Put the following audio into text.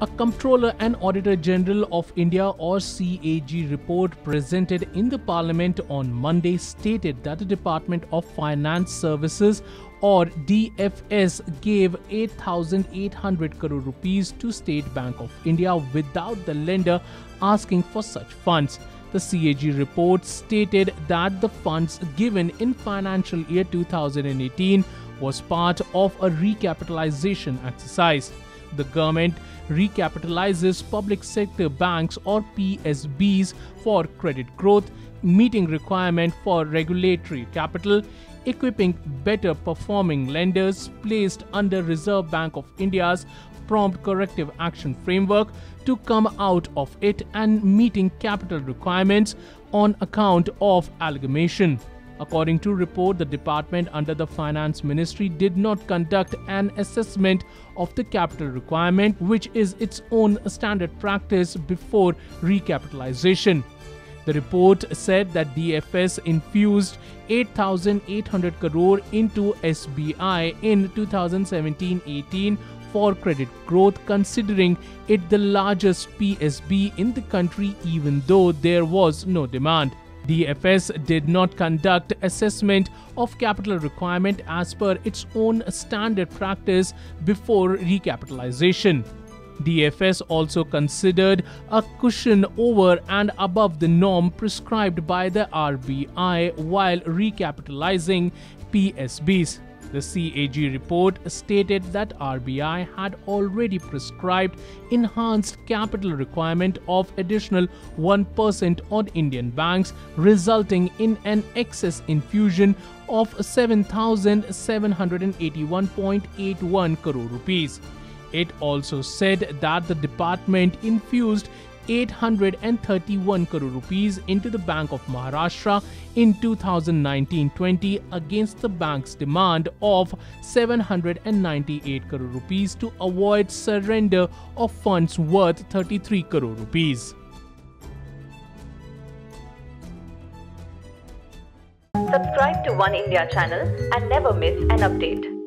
A Comptroller and Auditor General of India or CAG report presented in the Parliament on Monday stated that the Department of Finance Services or DFS gave 8800 crore rupees to State Bank of India without the lender asking for such funds. The CAG report stated that the funds given in financial year 2018 was part of a recapitalization exercise. The government recapitalizes public sector banks or PSBs for credit growth, meeting requirement for regulatory capital, equipping better performing lenders placed under Reserve Bank of India's prompt corrective action framework to come out of it and meeting capital requirements on account of amalgamation. According to report, the department under the finance ministry did not conduct an assessment of the capital requirement, which is its own standard practice before recapitalization. The report said that DFS infused 8,800 crore into SBI in 2017-18 for credit growth considering it the largest PSB in the country even though there was no demand. DFS did not conduct assessment of capital requirement as per its own standard practice before recapitalization. DFS also considered a cushion over and above the norm prescribed by the RBI while recapitalizing PSBs. The CAG report stated that RBI had already prescribed enhanced capital requirement of additional 1% on Indian banks resulting in an excess infusion of 7781.81 crore rupees. It also said that the department infused 831 crore rupees into the Bank of Maharashtra in 2019-20 against the bank's demand of 798 crore rupees to avoid surrender of funds worth 33 crore rupees. Subscribe to One India channel and never miss an update.